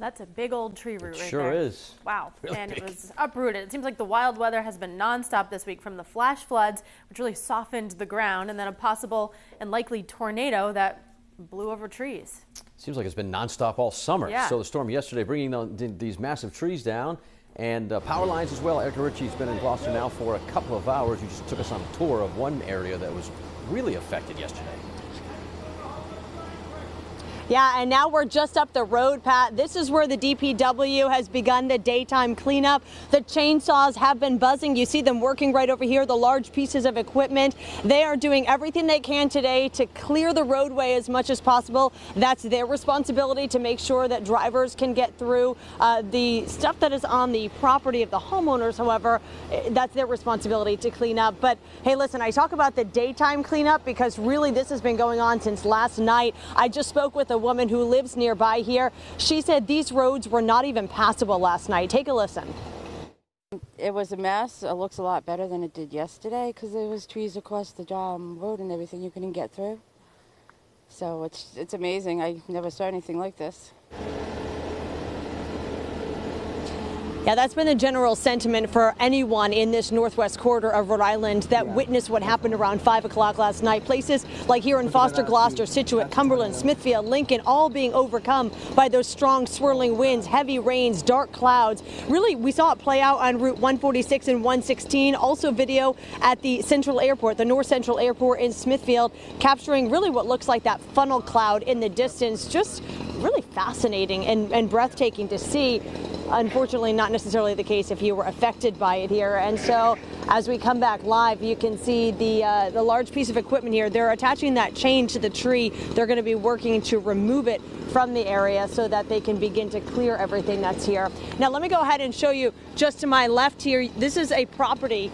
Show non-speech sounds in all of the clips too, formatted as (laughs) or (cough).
That's a big old tree root it right sure is. Wow. (laughs) Really and big. it was uprooted. It seems like the wild weather has been nonstop this week from the flash floods, which really softened the ground, and then a possible and likely tornado that blew over trees. Seems like it's been nonstop all summer. Yeah. So the storm yesterday bringing down th- these massive trees down and uh, power lines as well. Erica Ritchie's been in Glocester now for a couple of hours. You just took us on a tour of one area that was really affected yesterday. Yeah, and now we're just up the road, Pat. This is where the DPW has begun the daytime cleanup. The chainsaws have been buzzing. You see them working right over here, the large pieces of equipment. They are doing everything they can today to clear the roadway as much as possible. That's their responsibility to make sure that drivers can get through. Uh, the stuff that is on the property of the homeowners, however, eh, that's their responsibility to clean up. But hey, listen, I talk about the daytime cleanup because really this has been going on since last night. I just spoke with a woman who lives nearby here. She said these roads were not even passable last night. Take a listen. It was a mess. It looks a lot better than it did yesterday because there was trees across the road and everything you couldn't get through. So it's it's amazing. I never saw anything like this. Yeah, that's been the general sentiment for anyone in this northwest corridor of Rhode Island that witnessed what happened around 5 o'clock last night. Places like here in Foster, Glocester, Scituate, Cumberland, Smithfield, Lincoln, all being overcome by those strong swirling winds, heavy rains, dark clouds. Really, we saw it play out on Route 146 and 116. Also, video at the Central Airport, the North Central Airport in Smithfield, capturing really what looks like that funnel cloud in the distance. Just really fascinating and, and breathtaking to see. Unfortunately, not necessarily the case if you were affected by it here. And so, as we come back live, you can see the uh, the large piece of equipment here. They're attaching that chain to the tree. They're going to be working to remove it from the area so that they can begin to clear everything that's here. Now, let me go ahead and show you just to my left here. This is a property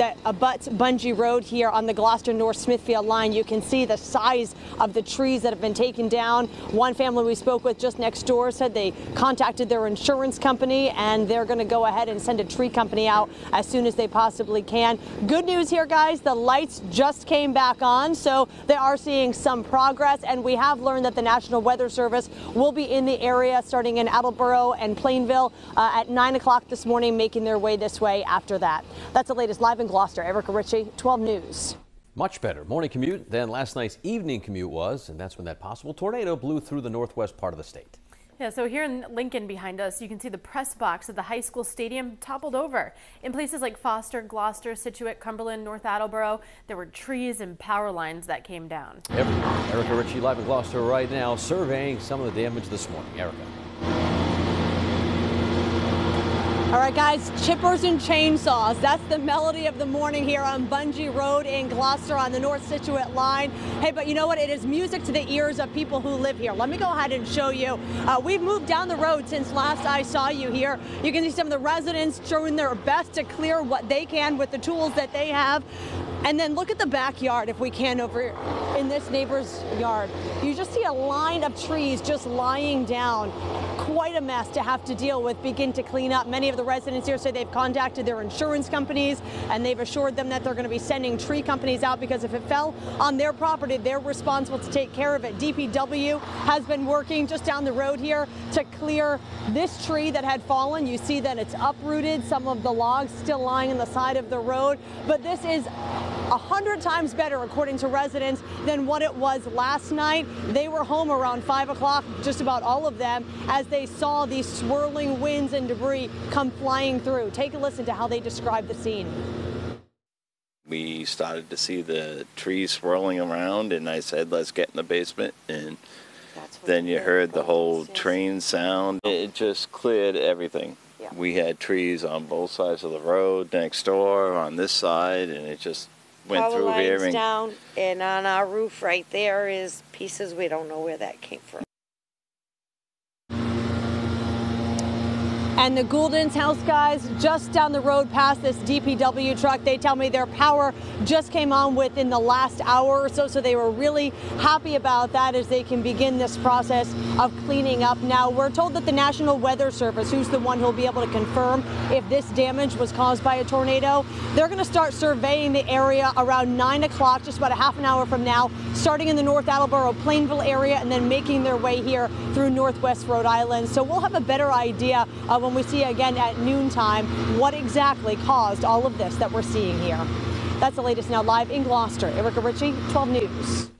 that abuts Bungee Road here on the Glocester North Smithfield line. You can see the size of the trees that have been taken down. One family we spoke with just next door said they contacted their insurance company and they're going to go ahead and send a tree company out as soon as they possibly can. Good news here, guys. The lights just came back on, so they are seeing some progress. And we have learned that the National Weather Service will be in the area starting in Attleboro and Plainville uh, at 9 o'clock this morning, making their way this way after that. That's the latest live in Glocester. Erica Ritchie, 12 News. Much better morning commute than last night's evening commute was, and that's when that possible tornado blew through the northwest part of the state. Yeah, so here in Lincoln behind us, you can see the press box at the high school stadium toppled over. In places like Foster, Glocester, Scituate, Cumberland, North Attleboro, there were trees and power lines that came down. Everywhere. Erica Ritchie live in Glocester right now, surveying some of the damage this morning. Erica. All right, guys, chippers and chainsaws. That's the melody of the morning here on Bungee Road in Glocester on the North Scituate line. Hey, but you know what? It is music to the ears of people who live here. Let me go ahead and show you. Uh, we've moved down the road since last I saw you here. You can see some of the residents showing their best to clear what they can with the tools that they have. And then look at the backyard if we can over in this neighbor's yard. You just see a line of trees just lying down. Quite a mess to have to deal with, begin to clean up. Many of the residents here say they've contacted their insurance companies and they've assured them that they're going to be sending tree companies out because if it fell on their property, they're responsible to take care of it. DPW has been working just down the road here to clear this tree that had fallen. You see that it's uprooted, some of the logs still lying on the side of the road, but this is a hundred times better, according to residents, than what it was last night. They were home around five o'clock, just about all of them, as they saw these swirling winds and debris come flying through. Take a listen to how they describe the scene. We started to see the trees swirling around, and I said, "Let's get in the basement." And then you heard the whole train sound. It just cleared everything. We had trees on both sides of the road next door, on this side, and it just went Power through here. lines And down, and on our roof right there is pieces we don't know where that came from. And the Gouldens house guys just down the road past this DPW truck, they tell me their power just came on within the last hour or so. So they were really happy about that as they can begin this process of cleaning up. Now, we're told that the National Weather Service, who's the one who'll be able to confirm if this damage was caused by a tornado, they're going to start surveying the area around 9 o'clock, just about a half an hour from now, starting in the North Attleboro Plainville area and then making their way here through Northwest Rhode Island. So we'll have a better idea uh, when we see again at noontime what exactly caused all of this that we're seeing here. That's the latest now live in Glocester. Erica Ritchie, 12 News.